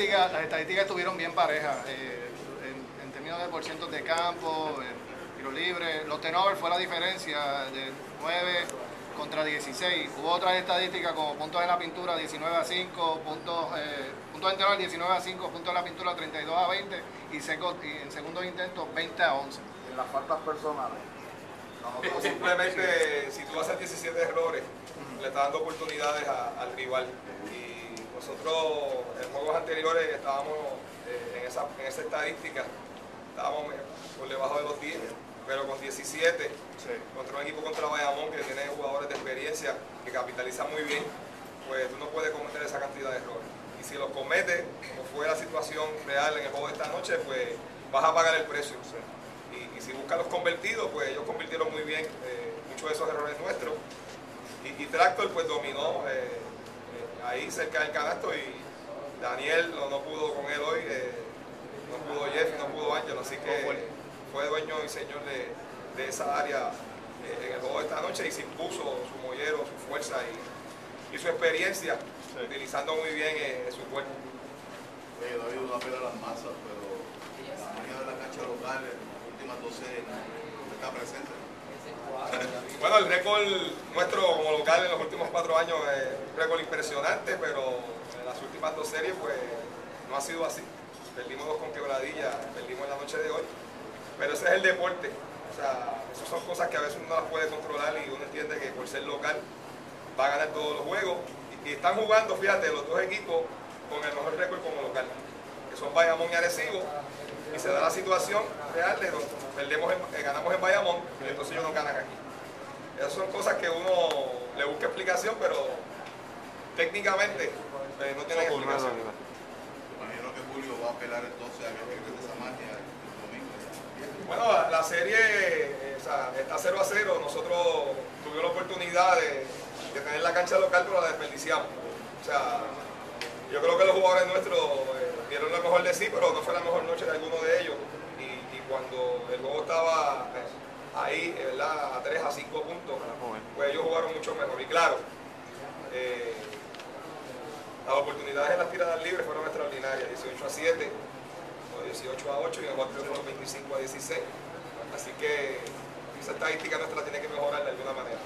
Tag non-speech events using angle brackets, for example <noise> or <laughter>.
estadísticas, las estadísticas estuvieron bien parejas. eh, en, en términos de porcientos de campo, tiro libre. Los turnovers fue la diferencia de 9 contra 16. Hubo otras estadísticas como puntos en la pintura 19 a 5, puntos, eh, puntos en total 19 a 5, puntos en la pintura 32 a 20 y, seco- y en segundos intentos 20 a 11. En las faltas personales. Nosotros <laughs> Simplemente, si tú haces 17 errores, le estás dando oportunidades a- al rival. Y nosotros en juegos anteriores estábamos eh, en, esa, en esa estadística, estábamos eh, por debajo de los 10, pero con 17 contra un equipo contra Bayamón que tiene jugadores de experiencia que capitalizan muy bien, pues tú no puedes cometer esa cantidad de errores. Y si los cometes, como fue la situación real en el juego de esta noche, pues vas a pagar el precio. Y, y si buscas los convertidos, pues ellos convirtieron muy bien eh, muchos de esos errores nuestros. Y, y Tractor pues dominó eh, ahí cerca del canasto y Daniel no, no pudo con él hoy, eh, no pudo Jeff, no pudo Ángel, así que fue dueño y señor de, de esa área eh, en el juego de esta noche y se impuso su mollero, su fuerza y, y su experiencia, utilizando muy bien eh, su cuerpo. Oye, David, una pena las masas, pero la magia de la cancha local en las últimas 12 no está presente. El récord nuestro como local en los últimos cuatro años es un récord impresionante, pero en las últimas dos series pues no ha sido así. Perdimos dos con quebradilla, perdimos en la noche de hoy, pero ese es el deporte. O sea, esas son cosas que a veces uno no las puede controlar y uno entiende que por ser local va a ganar todos los juegos. Y, están jugando, fíjate, los dos equipos con el mejor récord como local, que son Bayamón y Arecibo. Y se da la situación real de donde perdemos eh, ganamos en Bayamón y entonces ellos no ganan aquí. Esas son cosas que uno le busca explicación, pero técnicamente eh, no tienen explicación. Imagino que Julio va a apelar entonces a que esa magia el domingo. Bueno, la, serie eh, o sea, está 0 a 0. Nosotros tuvimos la oportunidad de, de tener la cancha local, pero la desperdiciamos. O sea, yo creo que los jugadores nuestros eh, dieron lo mejor de sí, pero no fue la mejor noche de alguno de ellos. Y, y cuando el juego estaba ahí, eh, ¿verdad? A 3 a 5 puntos, pues ellos jugaron mucho mejor. Y claro, eh, las oportunidades en las tiradas libres fueron extraordinarias, 18 a 7, o 18 a 8 y en otros fueron 25 a 16. Así que esa estadística nuestra tiene que mejorar de alguna manera.